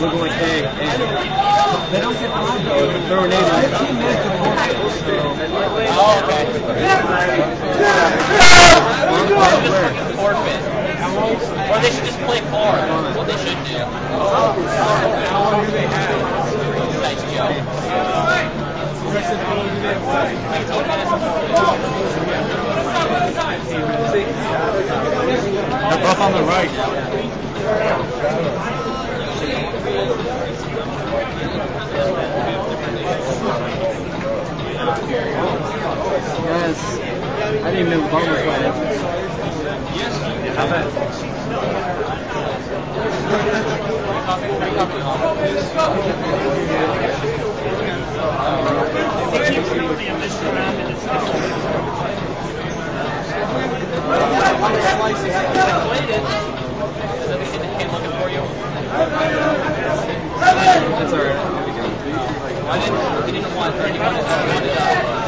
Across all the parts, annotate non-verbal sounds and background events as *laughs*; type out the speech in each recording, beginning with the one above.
Looking like they, they don't get live though. They're throwing in like 15 minutes to forfeit. So, Oh, okay. where? Forfeit. Or they should just play four. What they should do. How long do they have? Nice joke. They're both on the right. Yes. I didn't even know Bum was playing. Came looking for you. That's alright. I didn't, he didn't want, or he wanted, he wanted,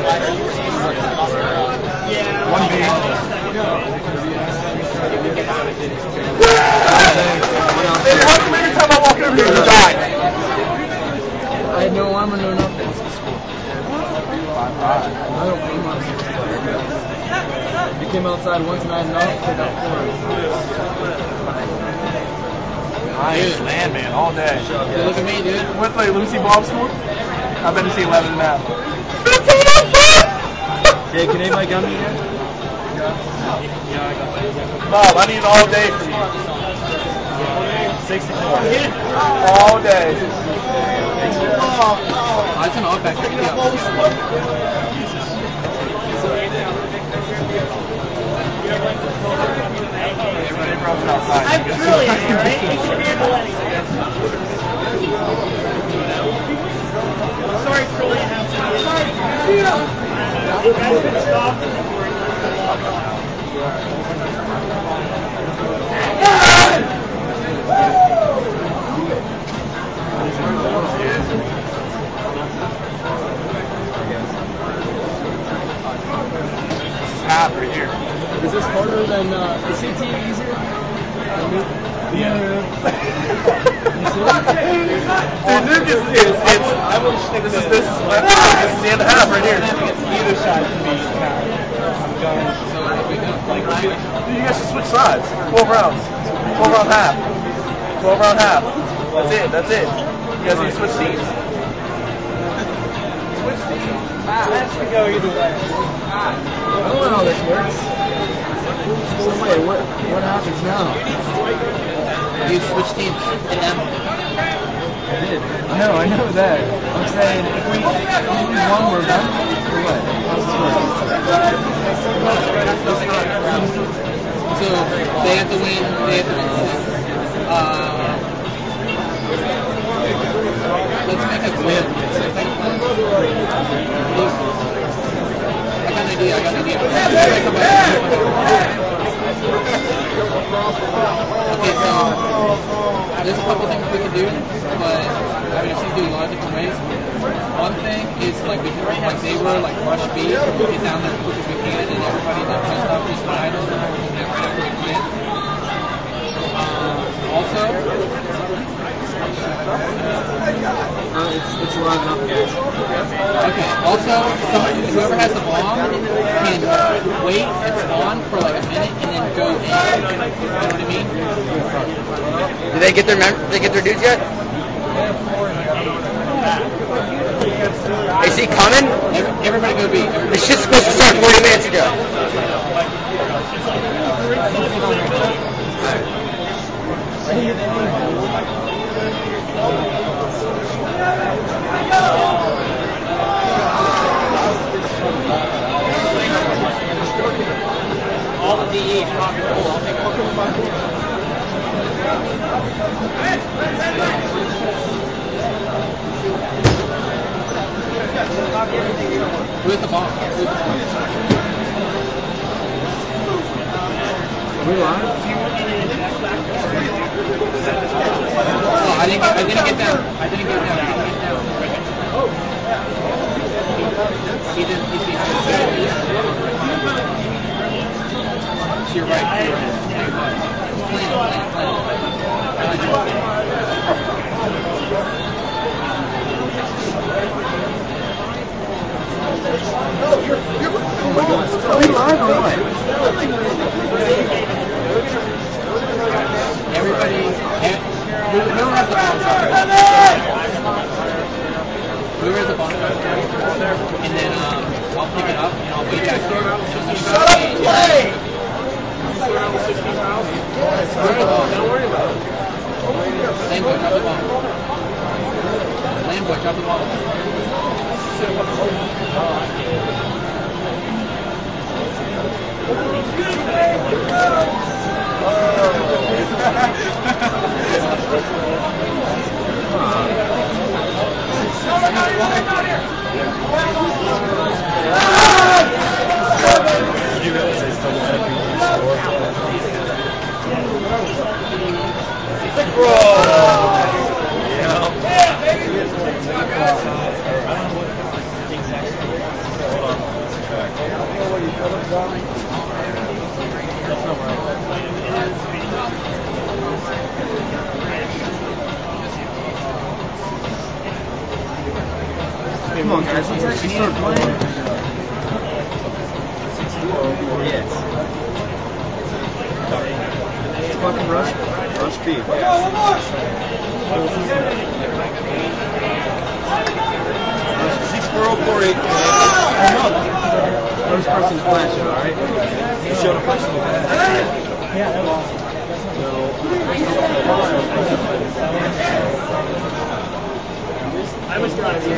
wider receiver. One B. Hey, how come every time I walk over here, you die? I had no armor, no nothing. I don't blame myself. You came outside once and I had enough, put out four. Nice, man, man, all day. Yeah, look at me, dude. What, like, Lucy Bob school? I better see 11 and a half. Hey, can anybody gun me again? Bob, I need all day from you. 64. All day. I can off back. It outside. I'm truly, right? You should handle anything. Sorry, truly, to. You guys could stop before you walk out. Half right here. Is this harder than uh, is CT easier? Yeah. *laughs* Dude, Dude, this is, it's, it's, I will stick this is this is my this is the end of half right here. Either side can be counted. I'm going. So what we got? Like? Dude, you guys should switch sides. 12 rounds. 12 round half. 12 round half. That's it, that's it. You guys need to switch teams. Has to go either way. I don't know how this works. So wait, what what happens now? You switch teams and then I did. I know, I know that. I'm saying if we if we lose one, we're done. Or what? How's this work? So they have to win. They have to win. Uh, let's make a win. I got an idea. I got an idea. Okay, so there's a couple things we can do, but I mean, she's doing a lot of different ways. One thing is like we can like they were like rush speed, get down there as quick as we can, and everybody that pressed up just and right after we win. Um, also, Uh, it's it's live enough, guys. okay. Also, someone, whoever has the bomb can wait and spawn for like a minute and then go in. You know what I mean? Did they get their mem- they get their dudes yet? Is he coming? Every- Everybody go B. Everybody This shit's supposed to start 40 minutes ago. All the DE, not cool. I'll take one. Who's the bomb? Who's the bomb? Are we live? Oh, I didn't get, I didn't get down. I didn't get down. I didn't. He didn't. To your right. To your right. I like it. Are we live or what? Everybody, eh, whoever has the ball, whoever has the ball, and then um, I'll pick it up and I'll wait back there. And I'm gonna Shut up and play. Don't worry about it. Lambo, drop the ball. Lambo, drop the ball. Oh! *laughs* Come on, guys, let's actually start playing. Yes. Fucking rush, rush B. Six four oh four eight. First person flash, all right? You showed a person. I was driving.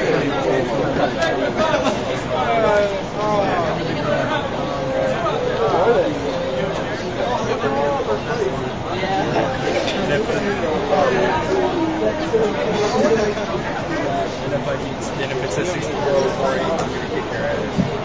And if it says 64 over 8, I'm going to kick your ass.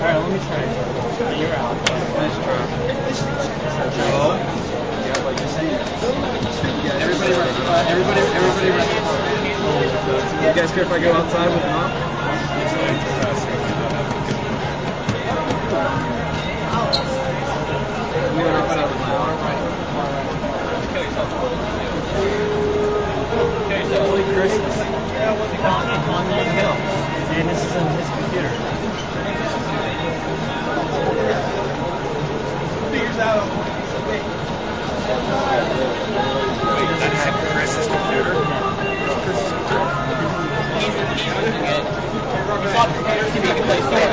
Alright, let me try. You're out. Nice try. Yeah, like you're saying. Everybody, uh, everybody, everybody, ready. You guys care if I go outside with an off? We went outside with my arm. Holy Christmas. And this is on his computer. Wait, that's Chris's computer. He's, he's using it. It's on computers so he can play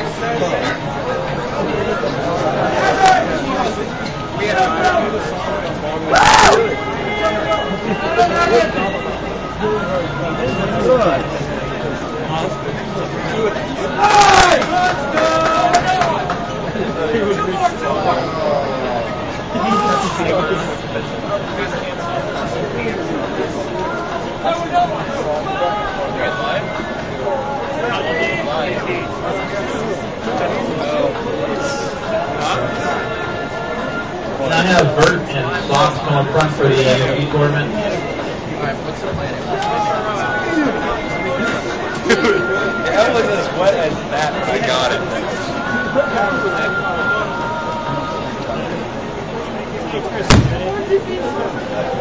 Can I have Bert and Fox come up front for the AFC tournament? Alright, what's the plan? That was as wet as that. I got it.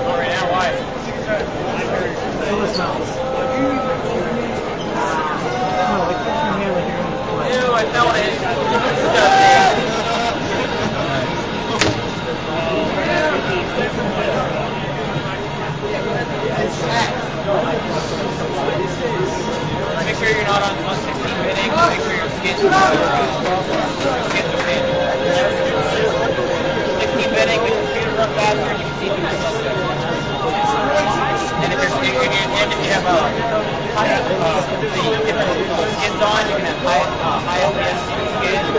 Alright, now why? Ew, I felt it. Make sure you're not on 116 bidding. Make sure your skins your skins 16 bidding, the computer runs faster you can see. And if you're, and if you have uh, high, uh, the different skins on, you can have high, uh, high OPS skins,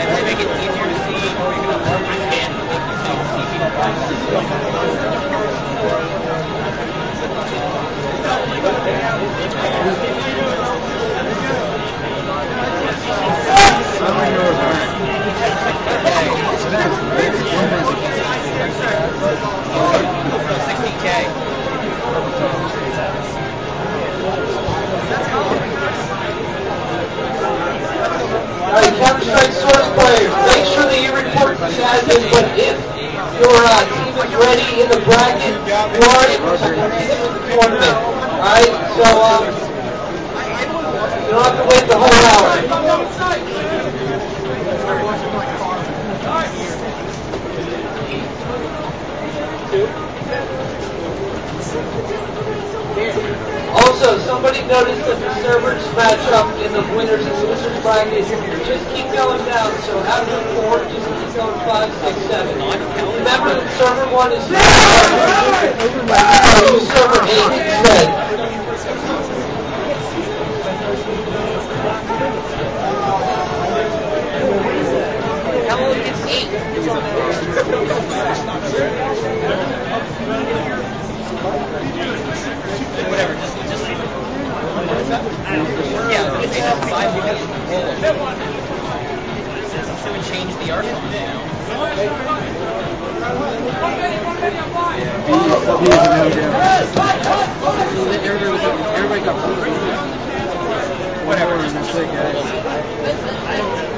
and they make it easier to see, or you can have larger skins to make you see, see people. I'm gonna go with Burn. So that's one person can't 60K. Alright, Counter-Strike source players, make sure that you report to the but if your uh, team is ready in the bracket, you are able to proceed with the tournament. Alright, so um, you don't have to wait the whole hour. Also, somebody noticed that the servers match up in the winners and losers bracket. Just keep going down. So after four, just keep going five, six, seven. Remember that server one is server eight instead. Hello, it's eight. Whatever, just, just leave it. Yeah, because they have five minutes. Should we change the art? Everybody, was, everybody got Whatever. That's it.